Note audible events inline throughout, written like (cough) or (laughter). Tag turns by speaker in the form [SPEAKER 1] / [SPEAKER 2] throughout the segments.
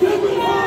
[SPEAKER 1] Give it up!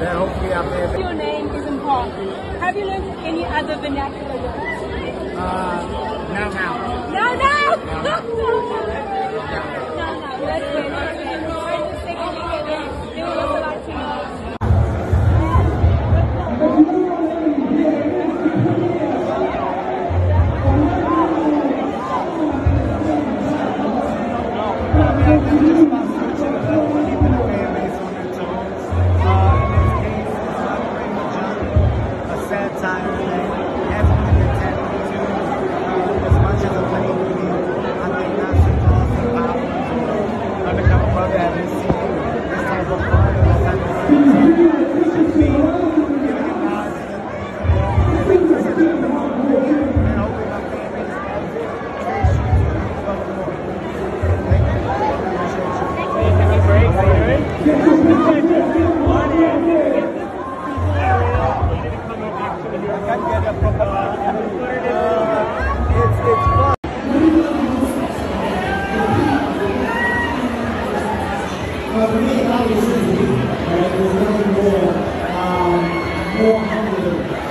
[SPEAKER 1] That hopefully I'll be able
[SPEAKER 2] Your name is important. Have you learned any other vernacular words?
[SPEAKER 1] uh, now now.
[SPEAKER 2] No, no! No, (laughs)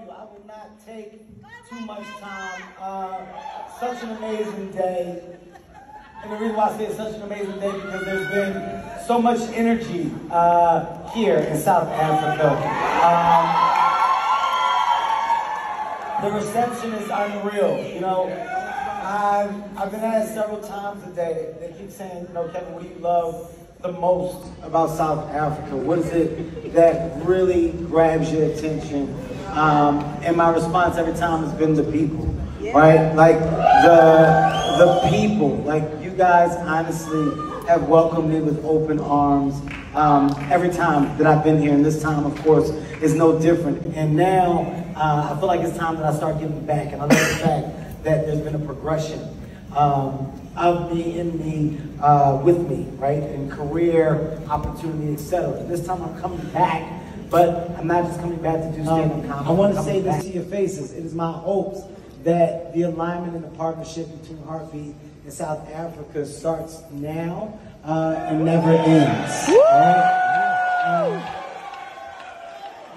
[SPEAKER 3] you. I will not take too much time. Uh, such an amazing day. And the reason why I say it's such an amazing day because there's been so much energy uh, here in South Africa. Um, the reception is unreal. You know, I've, I've been asked several times today. They keep saying, you know, Kevin, what do you love the most about South Africa? What is it that really grabs your attention? Um, and my response every time has been the people, right? Like the the people. Like you guys, honestly, have welcomed me with open arms um, every time that I've been here. And this time, of course, is no different. And now uh, I feel like it's time that I start giving back. And I love the fact that there's been a progression um, of me in me uh, with me, right? In career, opportunity, etc. This time I'm coming back, but I'm not just coming back to do stand-up comedy. Um, I want to say this to your faces. It is my hopes that the alignment and the partnership between Hartbeat and South Africa starts now uh, and never ends. Right? Um,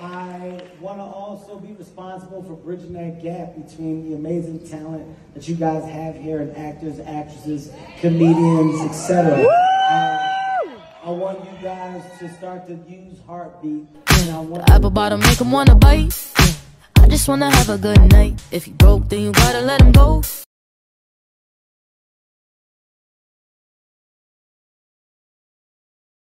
[SPEAKER 3] I want to also be responsible for bridging that gap between the amazing talent that you guys have here and actors, actresses, comedians, etc. I want you guys to start to use Hartbeat. Want
[SPEAKER 4] Apple bottom make him wanna bite. I just wanna have a good night. If you broke, then you gotta let him go.